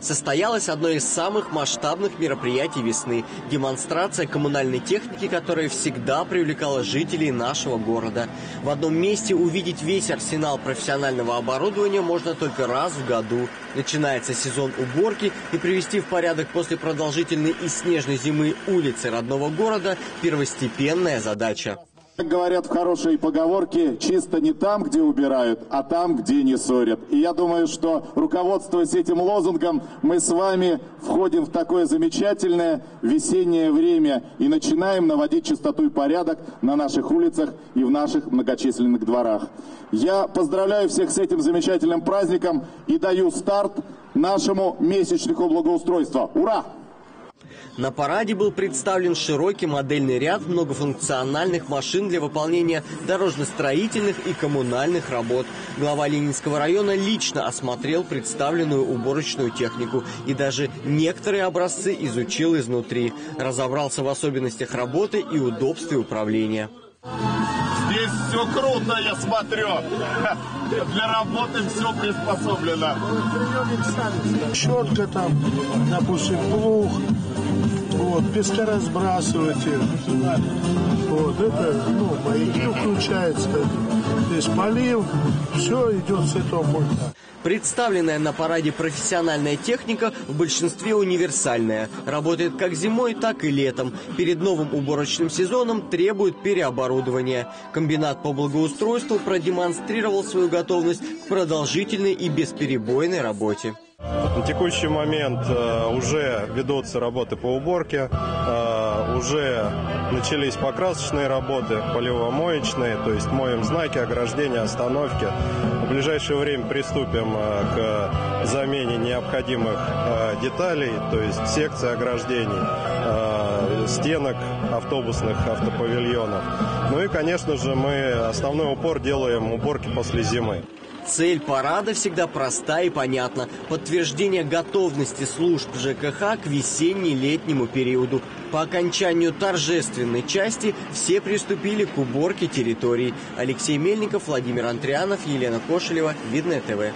состоялось одно из самых масштабных мероприятий весны – демонстрация коммунальной техники, которая всегда привлекала жителей нашего города. В одном месте увидеть весь арсенал профессионального оборудования можно только раз в году. Начинается сезон уборки и привести в порядок после продолжительной и снежной зимы улицы родного города – первостепенная задача. Как говорят в хорошей поговорке, чисто не там, где убирают, а там, где не ссорят. И я думаю, что руководствуясь этим лозунгом, мы с вами входим в такое замечательное весеннее время и начинаем наводить чистоту и порядок на наших улицах и в наших многочисленных дворах. Я поздравляю всех с этим замечательным праздником и даю старт нашему месячнику благоустройства. Ура! На параде был представлен широкий модельный ряд многофункциональных машин для выполнения дорожно-строительных и коммунальных работ. Глава Ленинского района лично осмотрел представленную уборочную технику и даже некоторые образцы изучил изнутри. Разобрался в особенностях работы и удобстве управления. Здесь все круто, я смотрю. Для работы все приспособлено. Щетка там, допустим, плуг, вот, пескоразбрасыватель. Вот, это, ну, маяки включается. Здесь полив, все идет с этого пульта. Представленная на параде профессиональная техника в большинстве универсальная. Работает как зимой, так и летом. Перед новым уборочным сезоном требует переоборудования. Комбинат по благоустройству продемонстрировал свою готовность к продолжительной и бесперебойной работе. На текущий момент э, уже ведутся работы по уборке, э, уже начались покрасочные работы, поливомоечные, то есть моем знаки, ограждения, остановки. В ближайшее время приступим э, к замене необходимых деталей, то есть секций ограждений, стенок автобусных автопавильонов. Ну и, конечно же, мы основной упор делаем уборки после зимы. Цель парада всегда проста и понятна. Подтверждение готовности служб ЖКХ к весенне-летнему периоду. По окончанию торжественной части все приступили к уборке территорий. Алексей Мельников, Владимир Антрианов, Елена Кошелева, Видное ТВ.